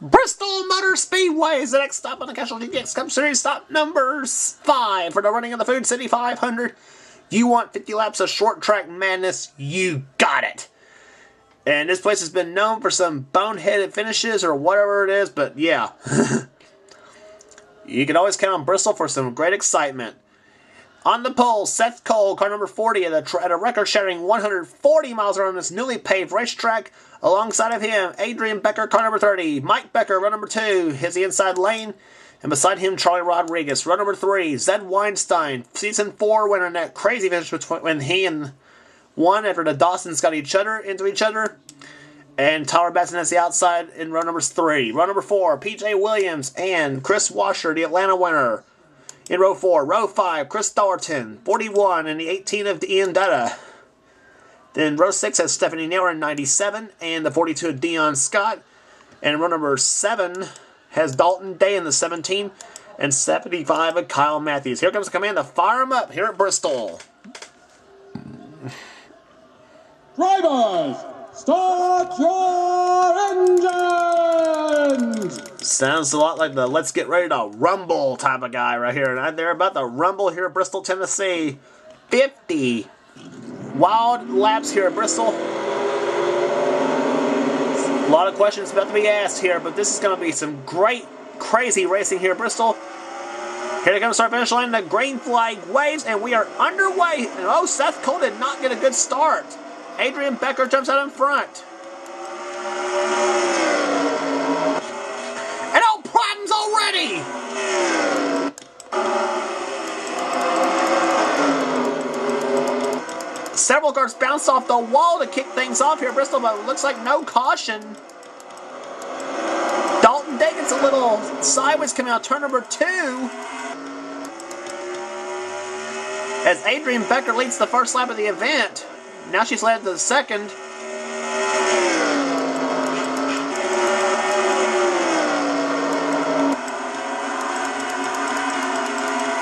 Bristol Motor Speedway is the next stop on the Castrol GTX Cup Series. Stop number five for the running of the Food City 500. You want 50 laps of short track madness? You got it. And this place has been known for some boneheaded finishes or whatever it is, but yeah. you can always count on Bristol for some great excitement. On the pole, Seth Cole, car number 40, at a, at a record-shattering 140 miles around this newly paved racetrack. Alongside of him, Adrian Becker, car number 30. Mike Becker, run number 2, hits the inside lane. And beside him, Charlie Rodriguez, run number 3. Zed Weinstein, season 4 winner in that crazy finish between when he and one after the Dawsons got each other into each other. And Tyler Batson has the outside in run number 3. Run number 4, PJ Williams and Chris Washer, the Atlanta winner. In row 4, row 5, Chris Thornton, 41, and the 18 of Ian Dutta. Then row 6 has Stephanie Naylor in 97, and the 42 of Dion Scott. And row number 7 has Dalton Day in the 17, and 75 of Kyle Matthews. Here comes the command to fire him up here at Bristol. Drivers, start your engines! Sounds a lot like the let's get ready to rumble type of guy right here. And they're about to rumble here at Bristol, Tennessee. 50 wild laps here at Bristol. A lot of questions about to be asked here, but this is going to be some great, crazy racing here at Bristol. Here they come, to start finish line. The green flag waves, and we are underway. And oh, Seth Cole did not get a good start. Adrian Becker jumps out in front. Several cars bounce off the wall to kick things off here Bristol, but looks like no caution. Dalton gets a little sideways coming out turn number two. As Adrian Becker leads the first lap of the event. Now she's led to the second.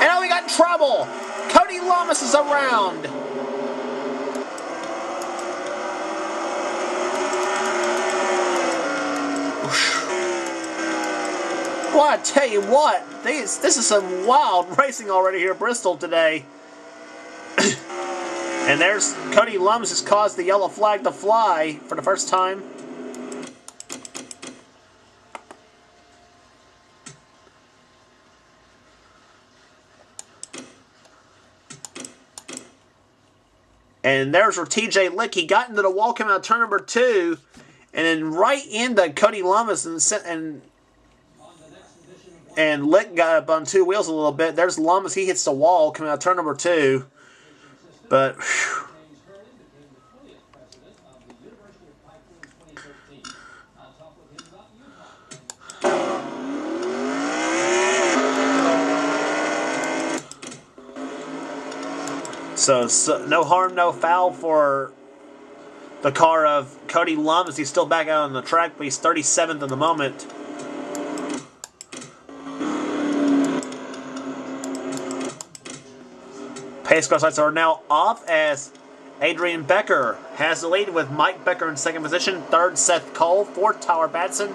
And now we got trouble. Lamas is around. Well, I tell you what, this, this is some wild racing already here at Bristol today. and there's Cody Lums has caused the yellow flag to fly for the first time. And there's where TJ Lick, he got into the wall coming out turn number two, and then right into Cody Lummis and, and and Lick got up on two wheels a little bit. There's Lummis. He hits the wall coming out turn number two. But, whew. So, so, no harm, no foul for the car of Cody Lum as he's still back out on the track, but he's 37th in the moment. Pace car lights are now off as Adrian Becker has the lead with Mike Becker in second position. Third, Seth Cole. Fourth, Tyler Batson.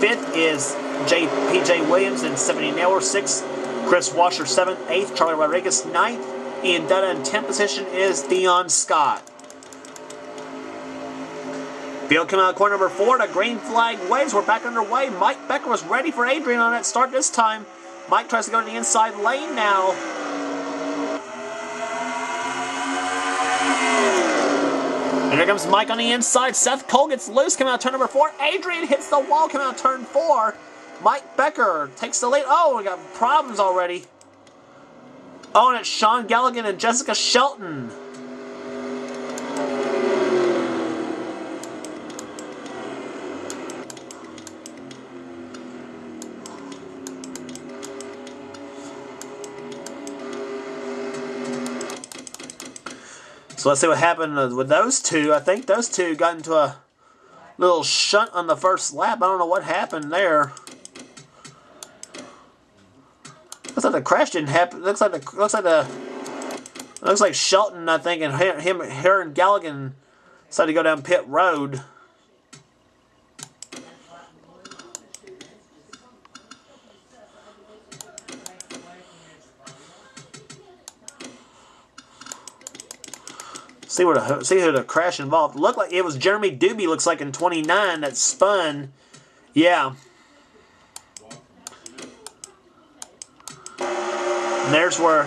Fifth is J. P.J. Williams and 70 Naylor. Sixth, Chris Washer. Seventh. Eighth, Charlie Rodriguez. Ninth, Ian Dutta in 10th position is Dion Scott. Field coming out of corner number four. The green flag waves. We're back underway. Mike Becker was ready for Adrian on that start this time. Mike tries to go to the inside lane now. And here comes Mike on the inside. Seth Cole gets loose coming out turn number four. Adrian hits the wall coming out turn four. Mike Becker takes the lead. Oh, we got problems already. Oh, and it's Sean Galligan and Jessica Shelton. So let's see what happened with those two. I think those two got into a little shunt on the first lap. I don't know what happened there. Looks like the crash didn't happen. Looks like the looks like the looks like Shelton, I think, and him, her and Galligan decided to go down pit road. See where the see who the crash involved. Looked like it was Jeremy Doobie. Looks like in 29 that spun. Yeah. And there's where.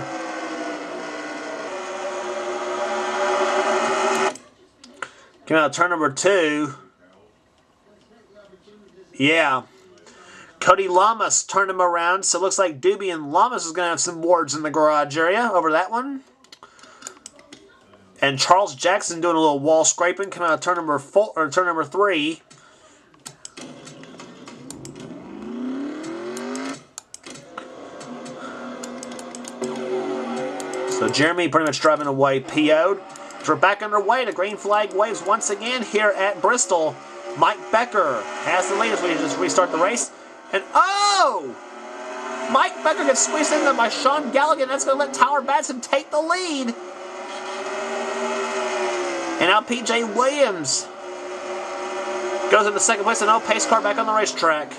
Came out turn number two. Yeah. Cody Lamas turned him around, so it looks like Doobie and Lamas is going to have some wards in the garage area over that one. And Charles Jackson doing a little wall scraping, coming out turn number four or turn number three. Jeremy pretty much driving away PO'd. We're back underway. The green flag waves once again here at Bristol. Mike Becker has the lead as we just restart the race. And oh! Mike Becker gets squeezed into by Sean Galligan. That's going to let Tyler Batson take the lead. And now PJ Williams goes into second place and no pace car back on the racetrack.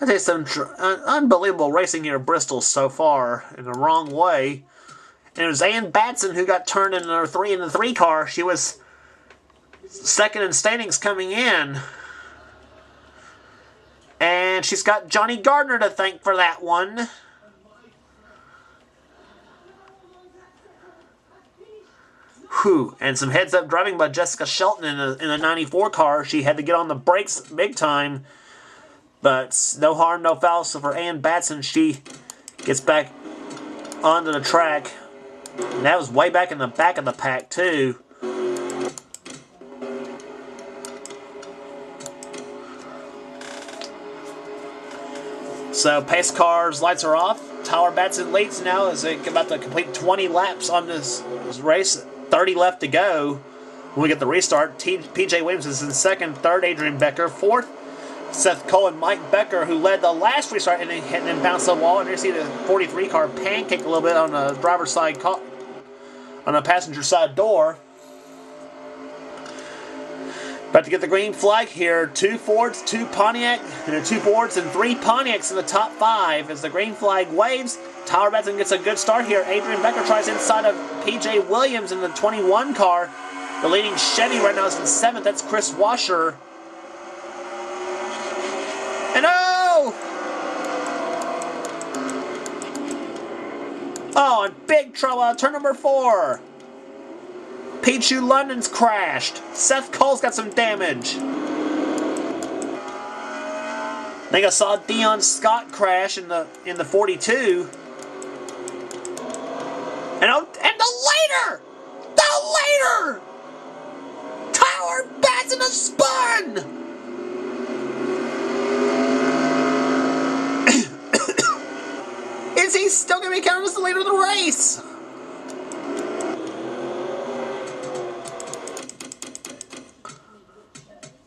I think some unbelievable racing here at Bristol so far in the wrong way. And it was Ann Batson who got turned in her three in the three car. She was second in standings coming in. And she's got Johnny Gardner to thank for that one. Whew. And some heads up driving by Jessica Shelton in the, in the 94 car. She had to get on the brakes big time. But no harm, no foul. So for Ann Batson, she gets back onto the track. And that was way back in the back of the pack, too. So pace cars, lights are off. Tyler Batson leads now as they about to complete 20 laps on this, this race. 30 left to go. When we get the restart, T- PJ Williams is in second, third Adrian Becker, fourth Seth Cole and Mike Becker, who led the last restart and then, and bounced the wall. And you see the 43 car pancake a little bit on the driver's side, on the passenger side door. About to get the green flag here. Two Fords, two Pontiac, and two Fords and three Pontiacs in the top five as the green flag waves. Tyler Batson gets a good start here. Adrian Becker tries inside of PJ Williams in the 21 car. The leading Chevy right now is in seventh. That's Chris Washer. Big trouble. Turn number four. Pichu London's crashed. Seth Cole's got some damage. I think I saw Dion Scott crash in the in the 42. And oh, and the later, the later, Tyler Batson a spun. Is he still going to be counted as the leader of the race?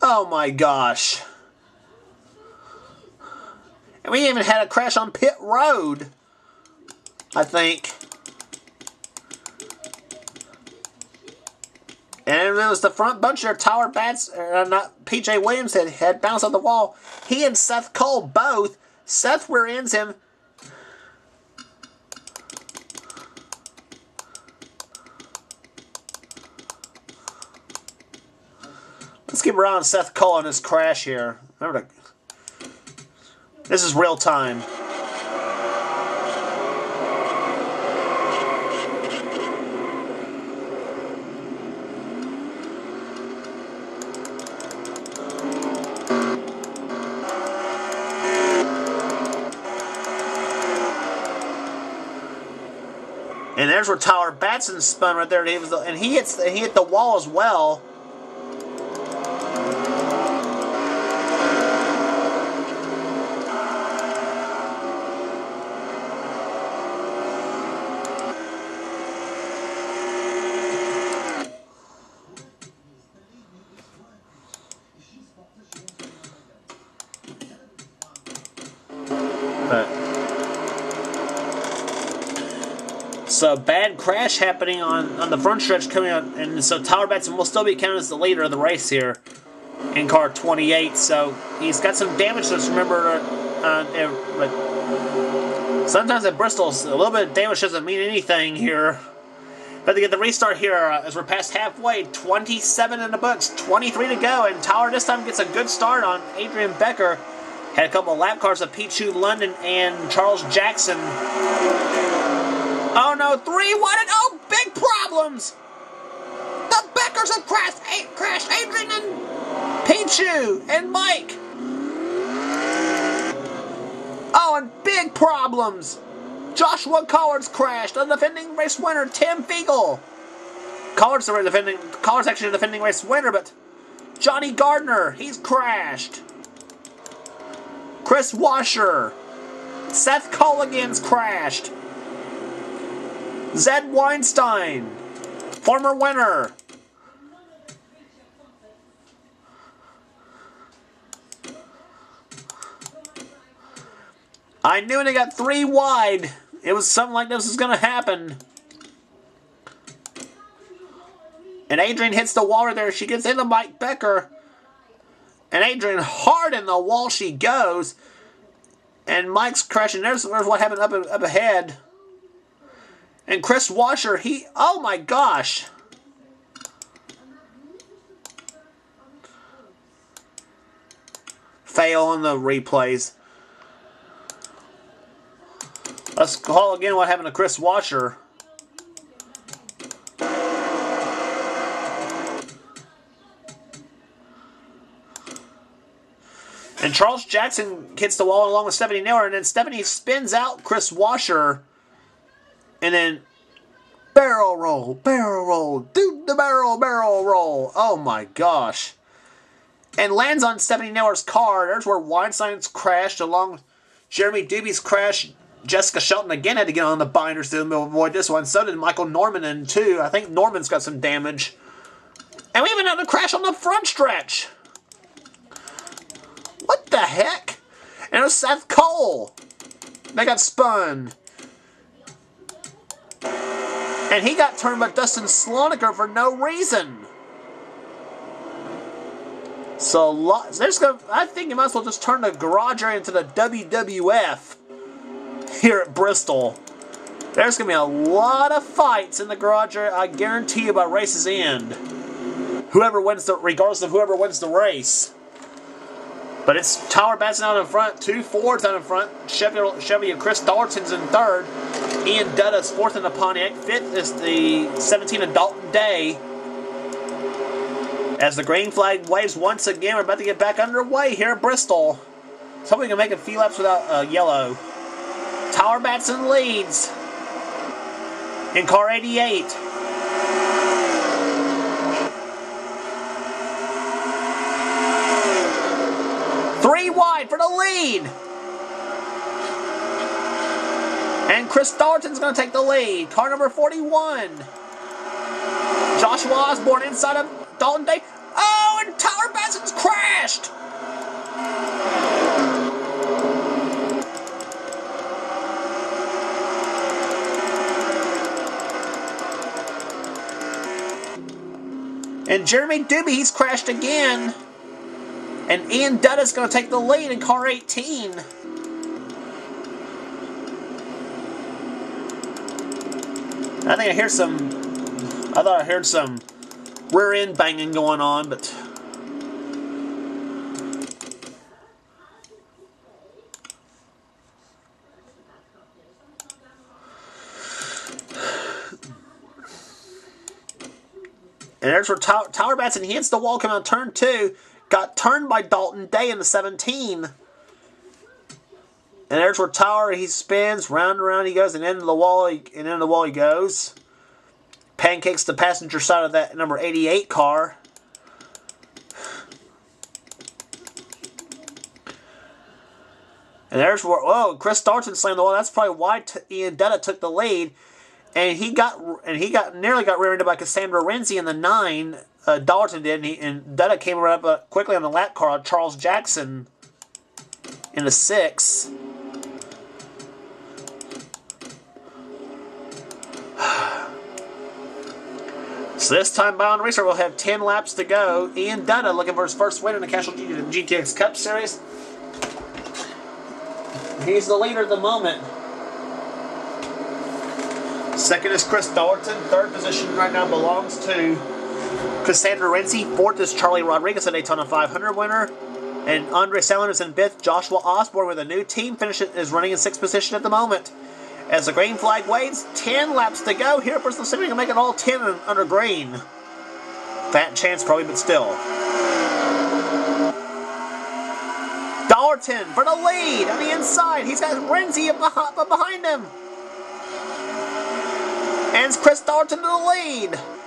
Oh my gosh. And we even had a crash on pit road. I think. And it was the front bunch there, Tyler Bats, uh, not PJ Williams had, had bounced off the wall. He and Seth Cole both. Seth rear ends him. Let's keep around Seth his crash here. Remember to, This is real time. And there's where Tyler Batson spun right there. And he, was, and he hits the, he hit the wall as well. So bad crash happening on, on the front stretch coming up, and so Tyler Batson will still be counted as the leader of the race here. in car 28. So he's got some damage. Let's remember, uh, but sometimes at Bristol, a little bit of damage doesn't mean anything here. But to get the restart here uh, as we're past halfway, 27 in the books, 23 to go, and Tower this time gets a good start on Adrian Becker. Had a couple of lap cars of Pichu London and Charles Jackson. Oh no, three one and oh, big problems! The Beckers have crashed, crashed Adrian and Pichu and Mike. Oh, and big problems. Joshua Collards crashed. The defending race winner, Tim Fiegel. Collards the defending. Collards actually the defending race winner, but Johnny Gardner, he's crashed. Chris Washer. Seth Colligan's crashed. Zed Weinstein, former winner. I knew it got three wide, it was something like this was going to happen. And Adrian hits the wall right there. She gets into Mike Becker. And Adrian hard in the wall she goes. And Mike's crashing. There's, there's what happened up, up ahead. And Chris Washer, he, oh my gosh. Fail on the replays. Let's call again what happened to Chris Washer. And Charles Jackson hits the wall along with Stephanie Naylor, and then Stephanie spins out Chris Washer, and then barrel roll, barrel roll, do the barrel, barrel roll. Oh my gosh. And lands on Stephanie Naylor's car. There's where Weinstein's crashed along Jeremy Doobie's crash Jessica Shelton again had to get on the binders to avoid this one. So did Michael Norman and too. I think Norman's got some damage. And we even had a crash on the front stretch. What the heck? And it was Seth Cole. They got spun. And he got turned by Dustin Sloniker for no reason. So there's gonna, I think you might as well just turn the garage into the WWF here at Bristol. There's to be a lot of fights in the garage, I guarantee you, by race's end. Whoever wins the, regardless of whoever wins the race. But it's Tyler Batson out in front, two Fords out in front, Chevy, Chevy and Chris Dalton's in third, Ian Dutta's fourth in the Pontiac, fifth is the 17 of Dalton Day. As the green flag waves once again, we're about to get back underway here at Bristol. So we can make a few laps without uh, yellow. Tower Batson leads in car 88. For the lead. And Chris Dalton's going to take the lead. Car number 41. Joshua Osborne inside of Dalton Day. Oh, and Tyler Batson's crashed. And Jeremy Doobie, he's crashed again. And Ian Dutta's going to take the lead in car 18. I think I hear some. I thought I heard some rear end banging going on, but And there's where Tyler, Batson hits the wall coming on turn two. Got turned by Dalton Day in the 17. And there's where Tower he spins round and round he goes and into the wall and into the wall he goes. Pancakes the passenger side of that number 88 car. And there's where oh Chris Dalton slammed the wall. That's probably why Ian Dutta took the lead and he got and he got nearly got rear-ended by Cassandra Renzi in the nine. Uh, Dalton did, and, he, and came right up uh, quickly on the lap car. Charles Jackson in the six. So this time Bound Racer will have 10 laps to go. Ian Dunna looking for his first win in the Castrol GTX Cup Series. He's the leader at the moment. Second is Chris Thornton. Third position right now belongs to Cassandra Renzi. Fourth is Charlie Rodriguez, a Daytona 500 winner. And Andre Salen is in fifth. Joshua Osborne with a new team finish is running in sixth position at the moment. As the green flag waves, 10 laps to go. Here, Bristol City can make it all 10 under green. Fat chance, probably, but still. Dalton for the lead on the inside. He's got Renzi behind him. And Chris Dalton to the lead.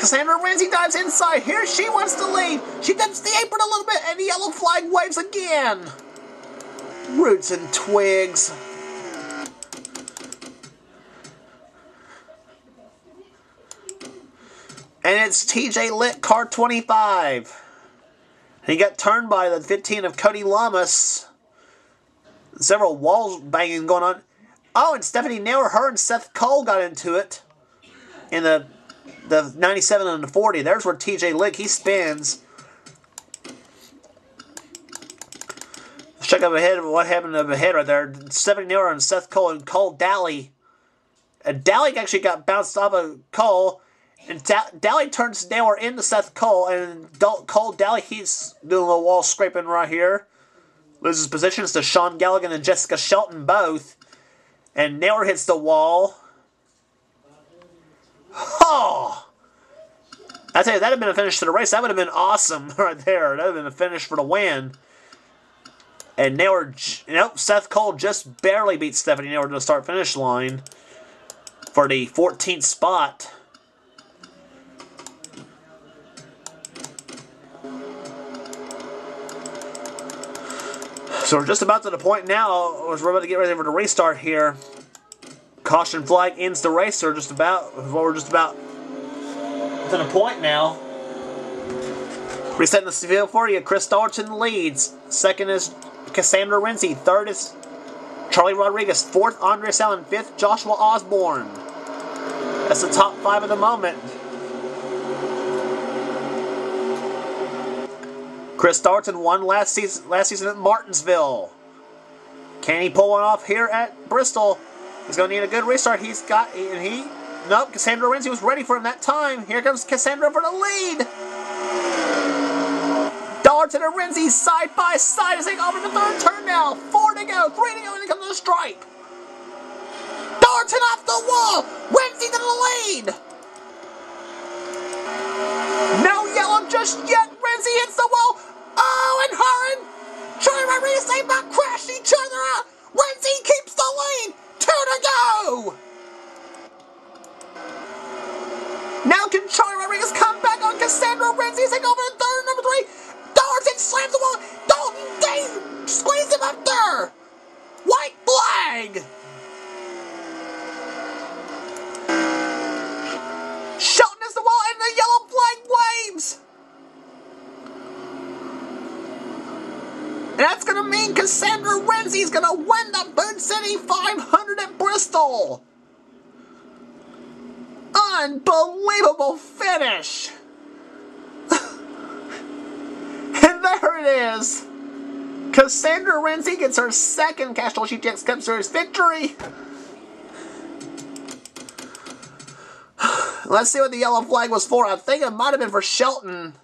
Cassandra Renzi dives inside. Here she wants to lead. She dips the apron a little bit, and the yellow flag waves again. Roots and twigs. And it's TJ Lit, car 25. He got turned by the 15 of Cody Lamas. Several walls banging going on. Oh, and Stephanie Naylor, her and Seth Cole got into it in the the 97 and the 40. There's where TJ Lick, he spins. Let's check up ahead of what happened up ahead right there. Stephanie Naylor and Seth Cole and Cole Daly. And Daly actually got bounced off of Cole. And Daly turns Naylor into Seth Cole. And Cole Daly, he's doing a little wall scraping right here. Loses positions to Sean Galligan and Jessica Shelton both. And Naylor hits the wall. Oh! I tell you, that'd have been a finish to the race. That would have been awesome right there. That would have been a finish for the win. And Naylor, you know, Seth Cole just barely beat Stephanie Naylor to the start finish line for the 14th spot. So we're just about to the point now, As we're about to get ready for the restart here. Caution flag ends the race, or just about, we're just about to the point now. Resetting the field for you, Chris Dalton leads. Second is Cassandra Renzi. Third is Charlie Rodriguez. Fourth, Andre Allen. Fifth, Joshua Osborne. That's the top five of the moment. Chris Dalton won last season, last season at Martinsville. Can he pull one off here at Bristol? He's going to need a good restart. He's got, and he, nope, Cassandra Renzi was ready for him that time. Here comes Cassandra for the lead. Dalton and Renzi side by side as they go over the third turn now. Four to go, three to go, and they come to the stripe. Dalton off the wall. Renzi to the lead. No yellow just yet. Renzi hits the wall. Oh, and her and Charlie Rodriguez, they about crashed each other out. Renzi keeps the lead. Two to go. Now can Charlie Rodriguez come back on Cassandra they go for the third number three? Dalton slams the wall. Dalton, they squeeze him up there. White flag. Shelton is the wall and the yellow flag waves. And that's going to mean Cassandra Renzi is going to win the Food City 500 at Bristol. Unbelievable finish. and there it is. Cassandra Renzi gets her second Castrol GTX Cup Series victory. Let's see what the yellow flag was for. I think it might have been for Shelton.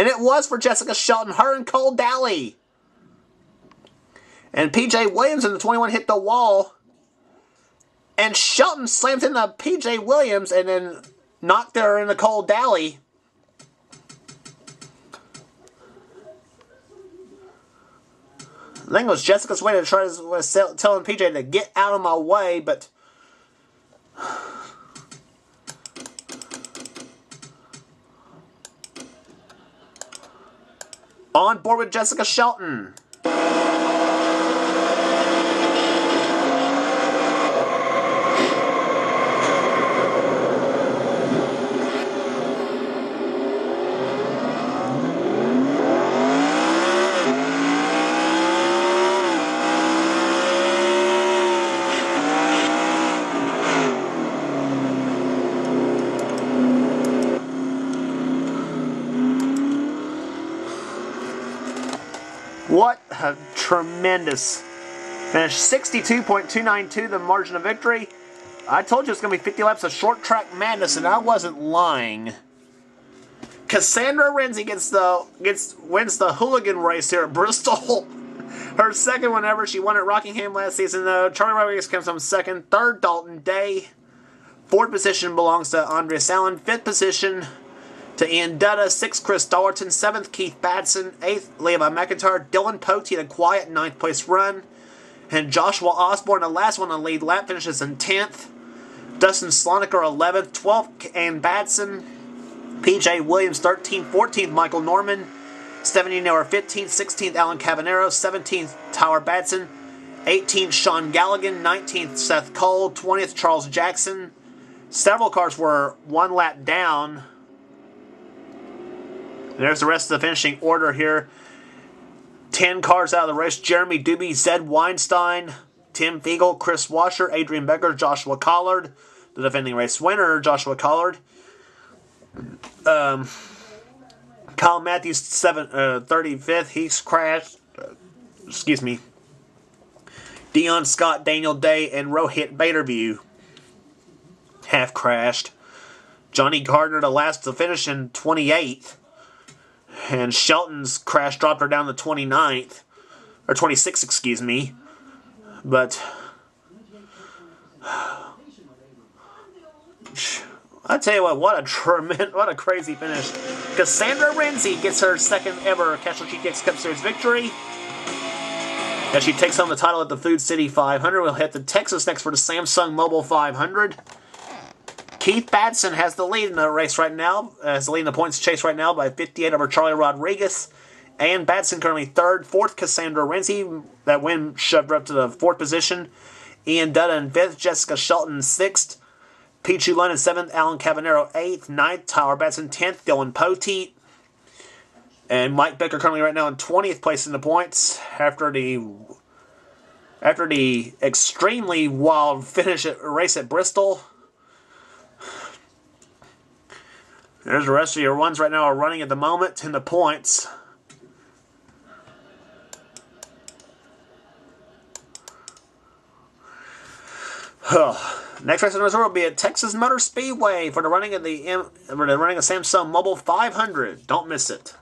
And it was for Jessica Shelton, her and Cole Daly. And PJ Williams in the 21 hit the wall. And Shelton slammed into PJ Williams and then knocked her in the Cole Daly. I think it was Jessica's way to try to was telling PJ to get out of my way, but On board with Jessica Shelton. What a tremendous finish. 62.292 the margin of victory. I told you it's going to be 50 laps of short track madness, and I wasn't lying. Cassandra Renzi gets the gets wins the hooligan race here at Bristol. Her second one ever. She won at Rockingham last season, though. Charlie Rodriguez comes home second. Third, Dalton Day. Fourth position belongs to Andreas Allen. Fifth position to Ian Dutta. Sixth, Chris Dollerton. Seventh, Keith Batson. Eighth, Levi McIntyre. Dylan Pote had a quiet ninth place run. And Joshua Osborne, the last one on lead lap, finishes in 10th. Dustin Sloniker, 11th. 12th, Ann Batson. PJ Williams, 13th. 14th, Michael Norman. 17th, Noah 15th. 16th, Alan Cavanero. 17th, Tower Batson. 18th, Sean Galligan. 19th, Seth Cole. 20th, Charles Jackson. Several cars were one lap down. There's the rest of the finishing order here. 10 cars out of the race. Jeremy Doobie, Zed Weinstein, Tim Fiegel, Chris Washer, Adrian Becker, Joshua Collard, the defending race winner, Joshua Collard. Um, Kyle Matthews, seven, uh, 35th. He's crashed. Uh, excuse me. Dion Scott, Daniel Day, and Rohit Baderview have crashed. Johnny Gardner, the last to finish in 28th. And Shelton's crash dropped her down to 29th. Or 26th, excuse me. But. I tell you what, what a tremendous, what a crazy finish. Cassandra Renzi gets her second ever Castrol GTX Cup Series victory. As she takes home the title at the Food City 500, we'll head to Texas next for the Samsung Mobile 500. Keith Batson has the lead in the race right now, uh, has the lead in the points chase right now by 58 over Charlie Rodriguez. And Batson currently third, fourth Cassandra Renzi. That win shoved her up to the fourth position. Ian Dutta in fifth, Jessica Shelton sixth, Pichu Lund in seventh, Alan Cavanero eighth, ninth, Tyler Batson tenth, Dylan Poteet. And Mike Becker currently right now in 20th place in the points after the after the extremely wild finish at race at Bristol. There's the rest of your ones right now are running at the moment in the points. Next race in the resort will be at Texas Motor Speedway for the running of the for the running of Samsung Mobile 500. Don't miss it.